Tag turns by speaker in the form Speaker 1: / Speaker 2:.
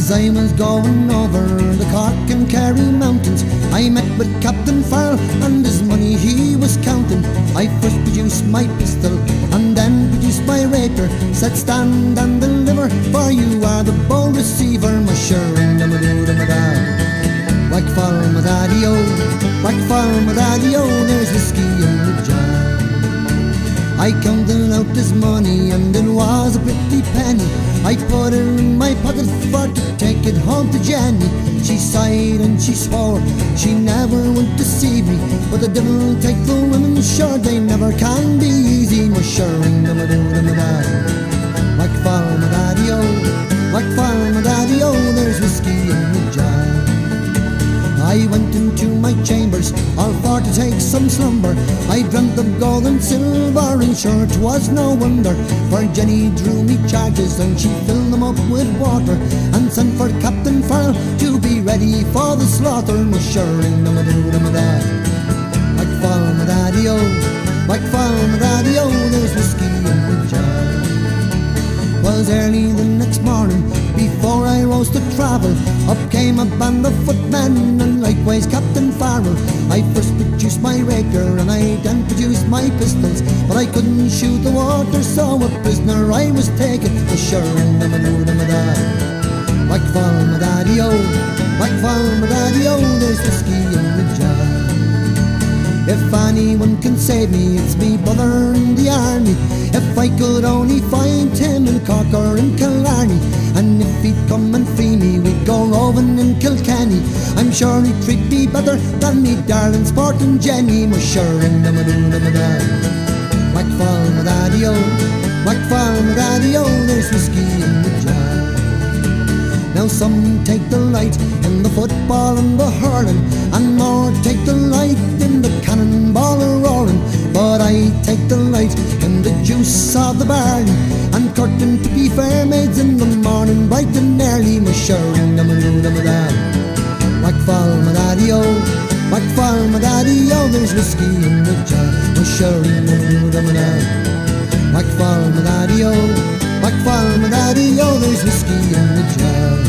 Speaker 1: As I was going over the Cork and Kerry mountains, I met with Captain Farrell and his money he was counting. I first produced my pistol and then produced my rapier. Said stand and deliver, for you are the bold receiver, my sure and I'm a my dad. Whack for my daddy o, whack for my daddy o, there's whiskey in the jar. I counted out this money and it was a pretty penny. I put it in my pocket for to home to Jenny. She sighed and she swore she never would deceive me. But the devil take the women, sure they never can be easy. My sherring them a do them a da. Like farm daddy o, like farm daddy o, there's whiskey in the jar. I went into my chambers, all take some slumber. I dreamt of gold and silver, and sure it was no wonder. For Jenny drew me charges, and she filled them up with water, and sent for Captain Farrell to be ready for the slaughter. My sure in do them a da. Like farm daddy o, like farm daddy o, there's whiskey in the jar was early the next morning before I rose to travel. Up came a band of footmen and likewise Captain Farrell. I first produced my rapier and I then produced my pistols, but I couldn't shoot the water, so a prisoner I was taken. The sure, and I'm a do them a da. Like farm daddy oh, o, like farm daddy o, there's whiskey in the jar. If anyone can save me, it's me brother in the army. If I could only find him in Cork or in Killarney, and if he'd come and free me, we'd go roving in Kilkenny. I'm sure he'd treat me better than me darling sporting Jenny. My in them a do them a da. O, like farm daddy o, there's whiskey in the jar. Now some take delight in the football and the hurling, and more take delight in the cannonball roaring. But I take delight in the juice of the barley, and courting to be fair maids in the morning, bright and early. My sure and I'm Like fall my daddy o, like fall my daddy o, there's whiskey in the jar. My sure and I'm a do them a da. Like fall my daddy o, like fall my daddy o, there's whiskey in the jar.